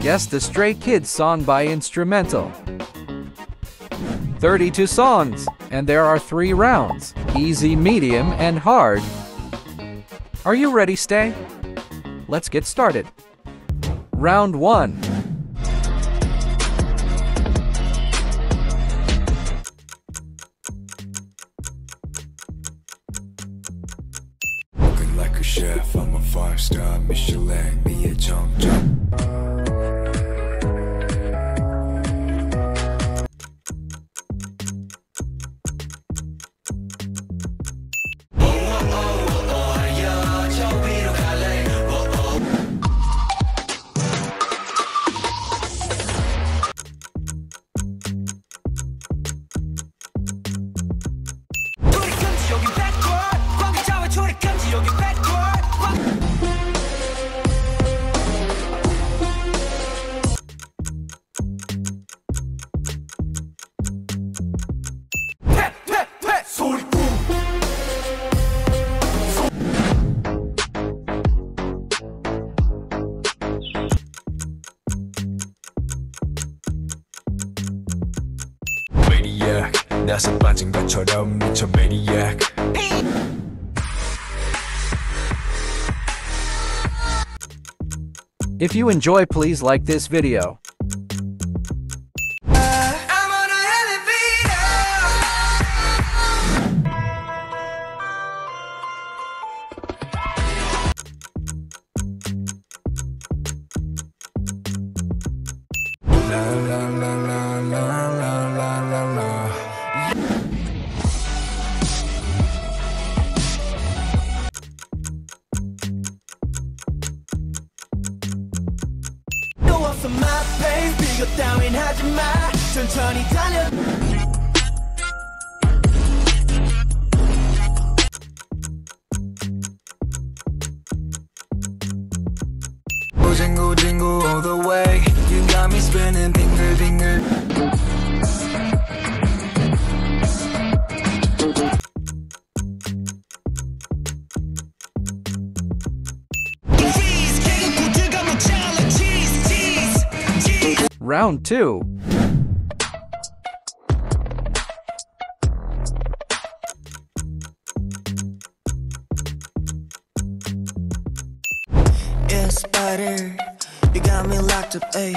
Guess the Stray Kids song by instrumental. 32 songs, and there are three rounds easy, medium, and hard. Are you ready, Stay? Let's get started. Round 1 나서 빠진 것처럼 미쳐 Maniac. If you enjoy, please like this video. I'm on a elevator La la la la la la No off of my pace 비교 따윈 하지마 천천히 달려 Oh, jingle jingle all the way. You got me spinning, Round 2 Yeah, spider, you got me locked up, ayy.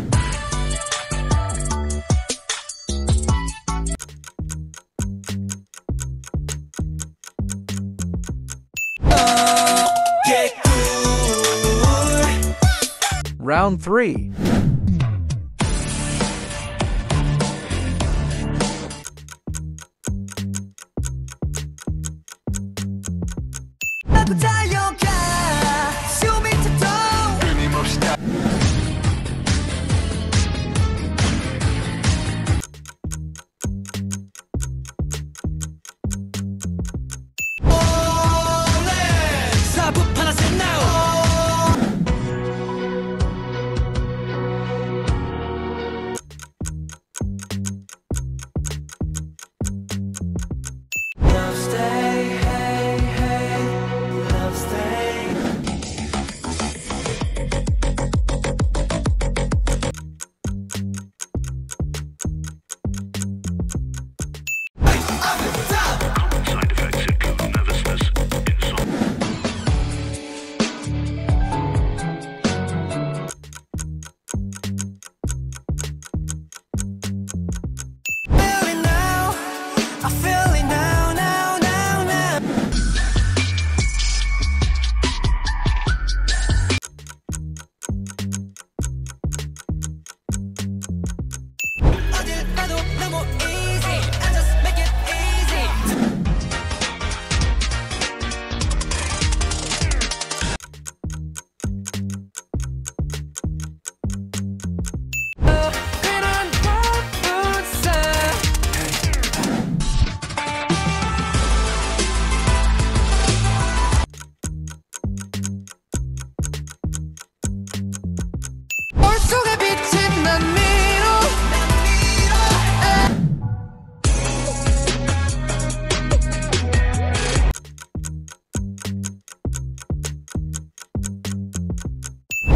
round three.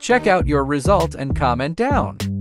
Check out your result and comment down.